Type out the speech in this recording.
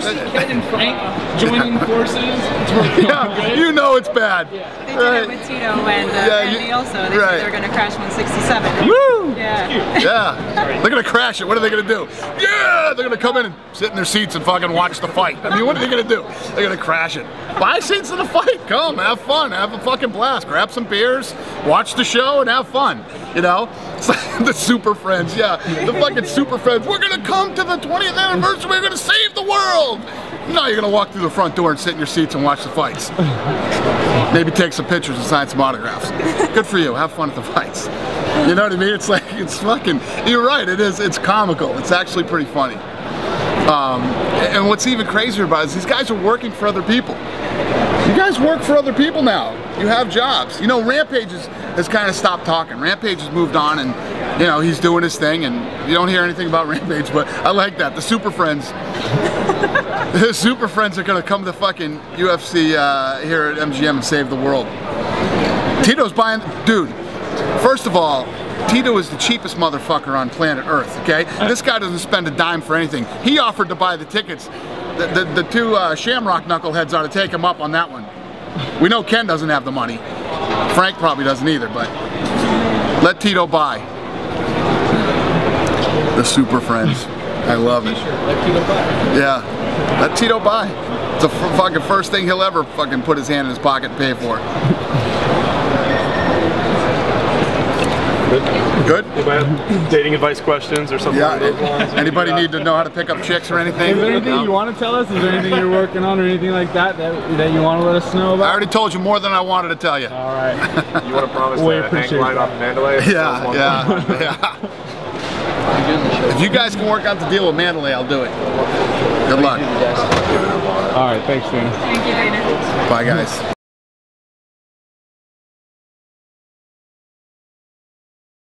you see Ken and Frank joining forces? yeah, you know it's bad. They did Right. it with Tito and uh, Yeah, you- Randy also. They right. said they were going to crash 167. Woo! Yeah. Yeah, they're gonna crash it. What are they gonna do? Yeah, they're gonna come in and sit in their seats and fucking watch the fight. I mean, what are they gonna do? They're gonna crash it. Buy seats to the fight. Come, have fun, have a fucking blast. Grab some beers, watch the show, and have fun. You know, it's like the Super Friends. Yeah, the fucking Super Friends. We're gonna come to the 20th anniversary. We're gonna save the world. No, you're gonna walk through the front door and sit in your seats and watch the fights. Maybe take some pictures and sign some autographs. Good for you. Have fun at the fights. You know what I mean? It's like it's fucking. You're right. It is. It's comical. It's actually pretty funny. Um, and what's even crazier about it is these guys are working for other people. You guys work for other people now. You have jobs. You know, Rampage has, has kind of stopped talking. Rampage has moved on and, you know, he's doing his thing and you don't hear anything about Rampage, but I like that. The Super Friends. the Super Friends are going to come to fucking UFC uh, here at MGM and save the world. Tito's buying, dude, first of all, Tito is the cheapest motherfucker on planet Earth, okay? This guy doesn't spend a dime for anything. He offered to buy the tickets. The, the, the two uh, Shamrock knuckleheads ought to take him up on that one. We know Ken doesn't have the money. Frank probably doesn't either, but let Tito buy. The Super Friends. I love it. Yeah, let Tito buy. It's the fucking first thing he'll ever fucking put his hand in his pocket and pay for. Good? Anybody have dating advice questions or something along those lines? Yeah. Anybody need to know how to pick up chicks or anything? Is there anything No? you want to tell us? Is there anything you're working on or anything like that that, that you want to let us know about? I already told you more than I wanted to tell you. All right. You want to promise We to hang appreciate glide that. off Mandalay? Yeah, yeah, yeah. If you guys can work out the deal with Mandalay, I'll do it. Good luck. All right. Thanks, Dana. Thank you, Dana. Bye, guys.